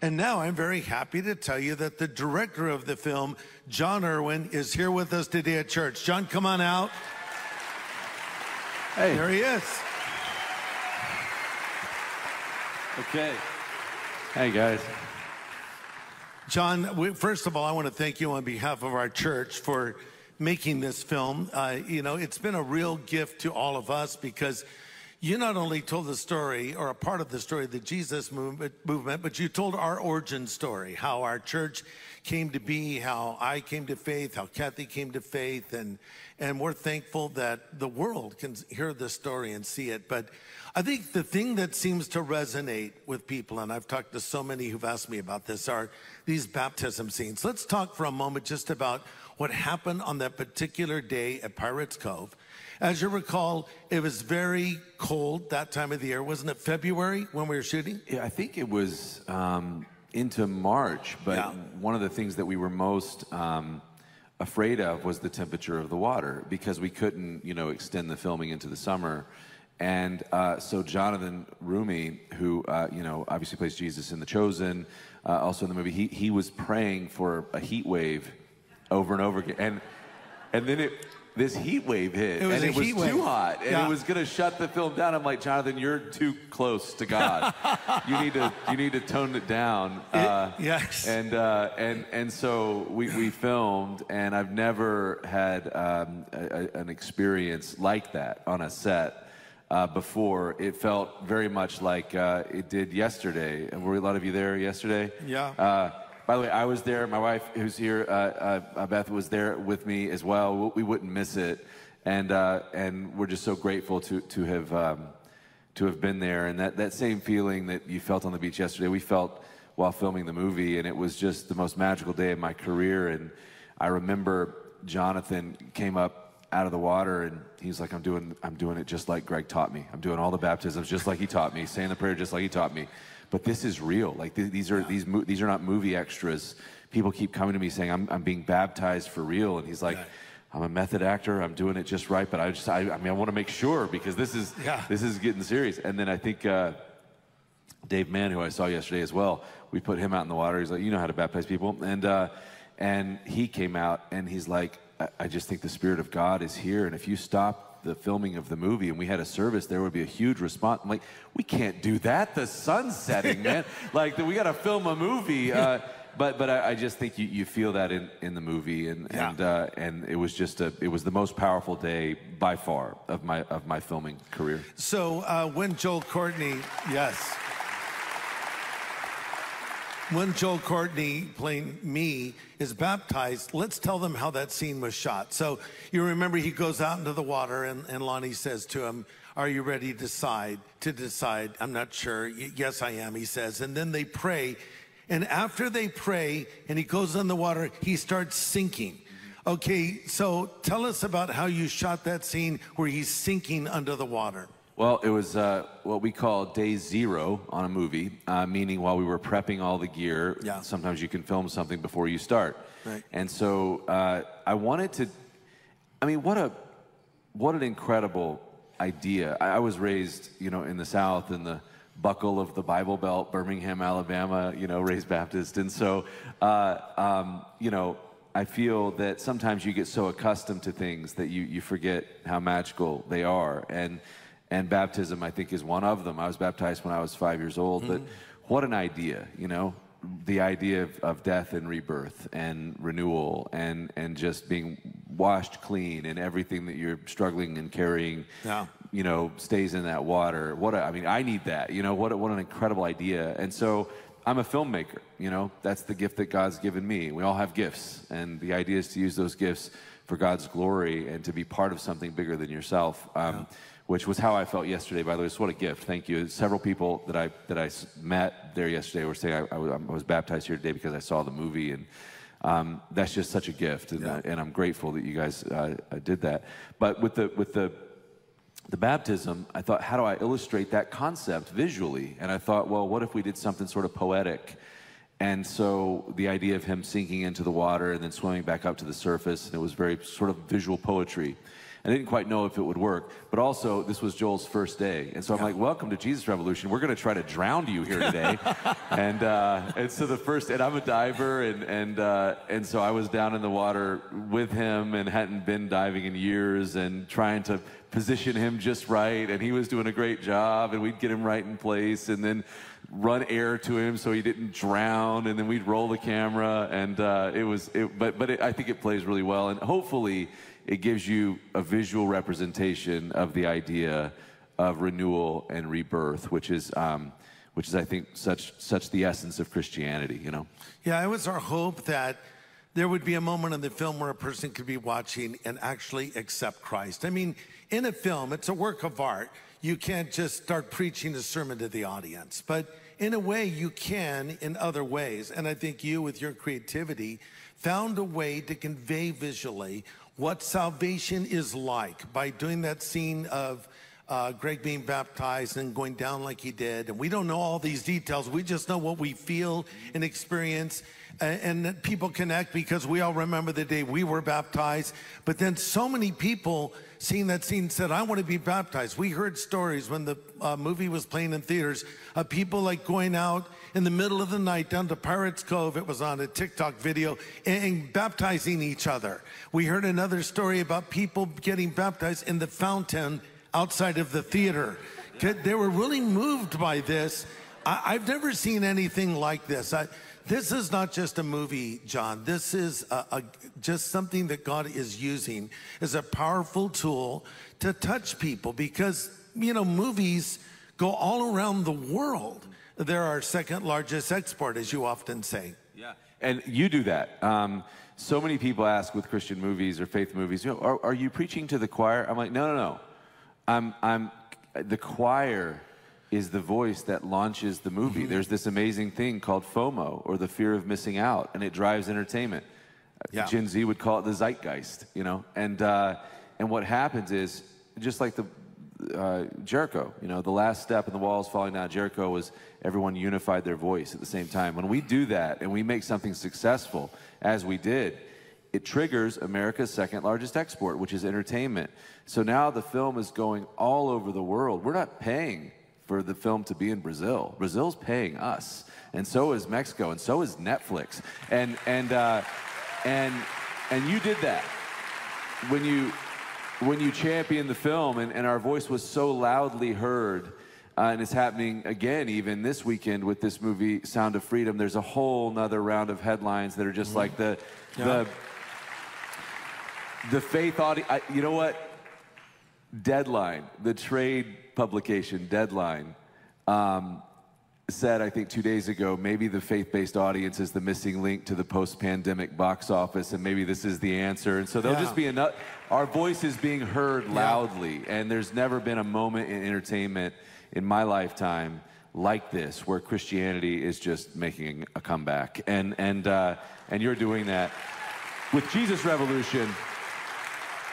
And now I'm very happy to tell you that the director of the film, Jon Erwin, is here with us today at church. Jon, come on out. Hey. There he is. Okay. Hey, guys. Jon, we, first of all, I want to thank you on behalf of our church for making this film. Uh, you know, it's been a real gift to all of us because you not only told the story or a part of the story of the Jesus movement, movement, but you told our origin story, how our church came to be, how I came to faith, how Cathe came to faith, and and we're thankful that the world can hear this story and see it. But I think the thing that seems to resonate with people, and I've talked to so many who've asked me about this, are these baptism scenes. Let's talk for a moment just about what happened on that particular day at Pirates Cove. As you recall, it was very cold that time of the year. Wasn't it February when we were shooting? Yeah, I think it was um, into March, but Yeah. one of the things that we were most um, afraid of was the temperature of the water because we couldn't, you know, extend the filming into the summer. And uh, so Jonathan Roumie, who uh, you know obviously plays Jesus in The Chosen, uh, also in the movie, he he was praying for a heat wave over and over again, and and then it. This heat wave hit, It was and a it was heat too hot, and Yeah. it was going to shut the film down. I'm like, Jonathan, you're too close to God. you need to you need to tone it down. Uh, yes. And uh, and and so we, we filmed, and I've never had um, a, a- an experience like that on a set uh, before. It felt very much like uh, it did yesterday. And were a lot of you there yesterday? Yeah. Uh, by the way, I was there. My wife, who's here, uh, uh, Beth, was there with me as well. We, we wouldn't miss it, and uh, and we're just so grateful to to have um, to have been there. And that that same feeling that you felt on the beach yesterday, we felt while filming the movie, and it was just the most magical day of my career. And I remember Jonathan came up out of the water and he's like i'm doing i'm doing it just like greg taught me i'm doing all the baptisms just like he taught me saying the prayer just like he taught me but this is real. Like th- these are these mo- these are not movie extras. People keep coming to me saying i'm, I'm being baptized for real. And he's like i'm a method actor. I'm doing it just right but i just i, I mean i want to make sure because this is Yeah. this is getting serious. And then i think uh, Dave Mann, who I saw yesterday as well, we put him out in the water. He's like, you know how to baptize people, and uh, and he came out and he's like, I, I just think the Spirit of God is here, and if you stop the filming of the movie and we had a service, there would be a huge response. I'm like, we can't do that. The sun's setting, man. Like we got to film a movie. Uh, but but I, I just think you, you feel that in, in the movie, and Yeah. and uh, and it was just a it was the most powerful day by far of my of my filming career. So uh, when Joel Courtney, yes. When Joel Courtney, playing me, is baptized, let's tell them how that scene was shot. So you remember he goes out into the water and, and Lonnie says to him, Are you ready to decide? To decide, I'm not sure. Yes, I am, he says. And then they pray. And after they pray and he goes in the water, he starts sinking. Okay, so tell us about how you shot that scene where he's sinking under the water. Well, it was uh, what we call day zero on a movie, uh, meaning while we were prepping all the gear, Yeah. sometimes you can film something before you start. Right. And so uh, I wanted to, I mean, what a, what an incredible idea. I, I was raised, you know, in the South in the buckle of the Bible Belt, Birmingham, Alabama, you know, raised Baptist. And so, uh, um, you know, I feel that sometimes you get so accustomed to things that you, you forget how magical they are. And, and baptism, I think, is one of them. I was baptized when I was five years old, but what an idea, you know? The idea of, of death and rebirth and renewal and, and just being washed clean and everything that you're struggling and carrying Yeah. you know, stays in that water. What a, I mean, I need that. You know, what a, what an incredible idea. And so I'm a filmmaker. You know, that's the gift that God's given me. We all have gifts, and the idea is to use those gifts for God's glory and to be part of something bigger than yourself. Um, Which was how I felt yesterday. By the way, it's what a gift. Thank you. Several people that I that I met there yesterday were saying I, I, was, I was baptized here today because I saw the movie, and um, that's just such a gift. And, uh, and I'm grateful that you guys uh, uh, did that. But with the with the the baptism, I thought, how do I illustrate that concept visually? And I thought, well, what if we did something sort of poetic? And so the idea of him sinking into the water and then swimming back up to the surface, and it was very sort of visual poetry. I didn't quite know if it would work. But also, this was Joel's first day. And so I'm like, welcome to Jesus Revolution. We're going to try to drown you here today. and, uh, and so the first, and I'm a diver. And, and, uh, and so I was down in the water with him and hadn't been diving in years and trying to position him just right. And he was doing a great job. And we'd get him right in place. And then run air to him so he didn't drown, and then we'd roll the camera, and uh, it was. It, but but it, I think it plays really well, and hopefully it gives you a visual representation of the idea of renewal and rebirth, which is. Um, which is, I think, such such the essence of Christianity, you know. Yeah, it was our hope that there would be a moment in the film where a person could be watching and actually accept Christ. I mean, in a film, it's a work of art you can't just start preaching a sermon to the audience. But in a way, you can in other ways. And I think you, with your creativity, found a way to convey visually what salvation is like by doing that scene of uh, Greg being baptized and going down like he did. And we don't know all these details. We just know what we feel and experience. And, and people connect because we all remember the day we were baptized. But then so many people seeing that scene said, I want to be baptized. We heard stories when the uh, movie was playing in theaters of people like going out in the middle of the night down to Pirates Cove. It was on a TikTok video and, and baptizing each other. We heard another story about people getting baptized in the fountain outside of the theater. They were really moved by this. I, have never seen anything like this. I, this is not just a movie, Jon. This is a, a, just something that God is using as a powerful tool to touch people because, you know, movies go all around the world. They're our second largest export, as you often say. Yeah. And you do that. Um, so many people ask with Christian movies or faith movies, you know, are, are you preaching to the choir? I'm like, no, no, no. I'm, I'm, the choir is the voice that launches the movie. Mm-hmm. There's this amazing thing called FOMO, or the fear of missing out, and it drives entertainment. Yeah. Gen Z would call it the zeitgeist, you know. And uh, and what happens is just like the uh, Jericho, you know, the last step in the walls falling down. Jericho was everyone unified their voice at the same time. When we do that and we make something successful, as we did, it triggers America's second largest export, which is entertainment. So now the film is going all over the world. We're not paying for the film to be in Brazil. Brazil's paying us, and so is Mexico, and so is Netflix. And and uh, and and you did that when you when you championed the film, and, and our voice was so loudly heard. Uh, and it's happening again even this weekend with this movie sound of freedom there's a whole nother round of headlines that are just mm-hmm. like the yeah. the the faith audience, you know what? Deadline, the trade publication, Deadline, um, said, I think two days ago, maybe the faith based audience is the missing link to the post pandemic box office, and maybe this is the answer. And so there'll yeah. just be enough, our voice is being heard loudly, yeah. and there's never been a moment in entertainment in my lifetime like this where Christianity is just making a comeback. And, and, uh, and you're doing that. With Jesus Revolution,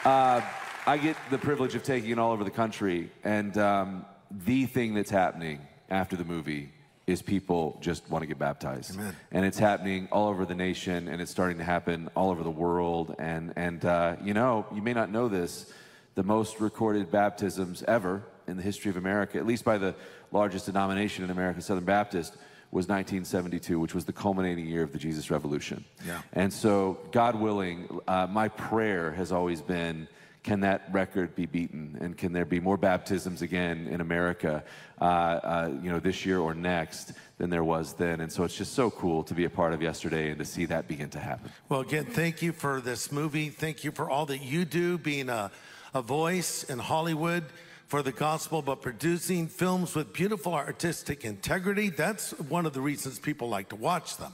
uh, I get the privilege of taking it all over the country, and um, the thing that's happening after the movie is people just want to get baptized, Amen. and it's happening all over the nation, and it's starting to happen all over the world. And and uh, you know, you may not know this, the most recorded baptisms ever in the history of America, at least by the largest denomination in America, Southern Baptist, was 1972, which was the culminating year of the Jesus Revolution. Yeah. And so, God willing, uh, my prayer has always been can that record be beaten? And can there be more baptisms again in America, uh, uh, you know, this year or next than there was then? And so it's just so cool to be a part of yesterday and to see that begin to happen. Well, again, thank you for this movie. Thank you for all that you do, being a, a voice in Hollywood for the gospel, but producing films with beautiful artistic integrity. That's one of the reasons people like to watch them.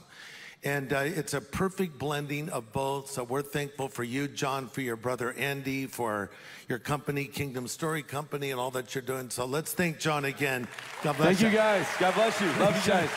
And uh, it's a perfect blending of both. So we're thankful for you, Jon, for your brother Andy, for your company, Kingdom Story Company, and all that you're doing. So let's thank Jon again. God bless thank you. Thank you guys. God bless you. Love you guys.